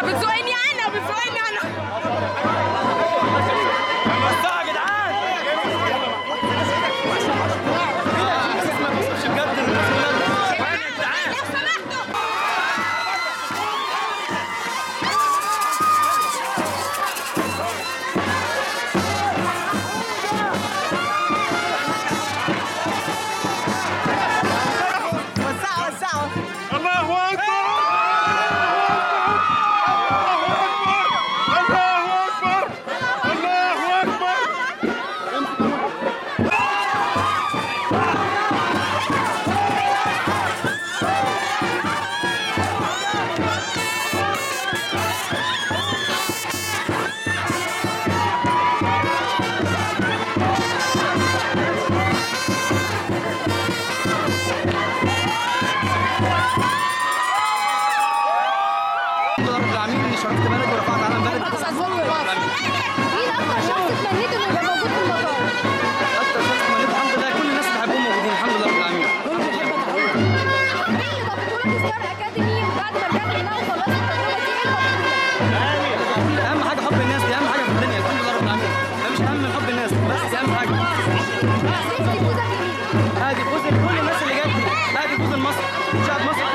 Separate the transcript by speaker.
Speaker 1: da bezo
Speaker 2: in yana bezo in yana شرفت بلدي ورفعت علم
Speaker 3: مين أكتر شخص
Speaker 2: الحمد لله كل الناس موجودين الحمد لله رب العالمين
Speaker 3: إيه ستار اكاديمي بعد ما رجعت وخلصت دي إيه؟
Speaker 2: اهم حاجة حب الناس دي اهم حاجة في الدنيا الحمد لله رب العالمين ده مش اهم من حب الناس بس دي اهم
Speaker 3: لمين؟
Speaker 2: هادي فوز كل الناس اللي جت لي هادي فوز مصر شعب مصر